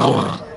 power.